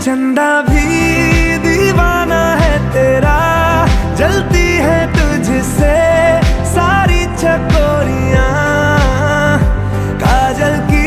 चंदा भी दीवाना है तेरा जलती है तुझसे सारी छकोरिया। काजल की